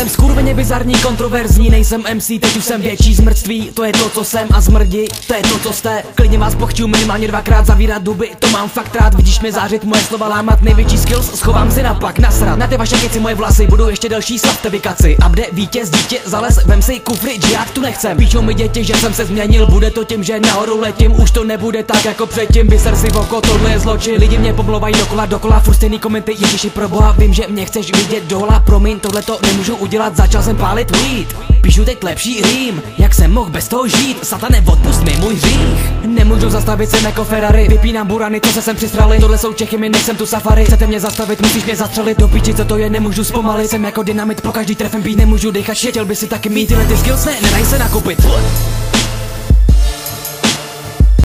Jsem skurveně bizarní, kontroverzní, nejsem MC, teď už jsem větší zmrtví To je to, co jsem a zmrdi, to je to, co jste. Klidně vás pochču minimálně dvakrát zavírat duby To mám fakt rád, vidíš mě zářit, moje slova lámat Největší skills, schovám si na pak, nasrat. Na ty vaše keci moje vlasy, budou ještě delší, slavte vykaci A kde vítěz, dítě, zales, vem si kufry, džiak tu nechcem. Píšou mi děti, že jsem se změnil, bude to tím, že nahoru letím. Už to nebude tak jako předtím, vyser si oko, tohle je zločin. Lidi mě pomlouvají dokola, dokola, furt komenty, ježiši pro boha Vím, že mě chceš vidět dola, promiň, tohle to nemůžu udělat, začal jsem pálit weed. Píšu teď lepší rým, jak jsem mohl bez toho žít. Satane, odpust mi můj hřích. Nemůžu zastavit se jako Ferrari. Vypínám burany, to se sem přisrali Tohle jsou Čechy, my nejsem tu safari. Chcete mě zastavit, musíš mě zastřelit. Do píči, co to je, nemůžu zpomalit. Jsem jako dynamit, po každý trefem být nemůžu dechat Chtěl by si taky mít. Tyhle ty skills, ne, nedaj se nakupit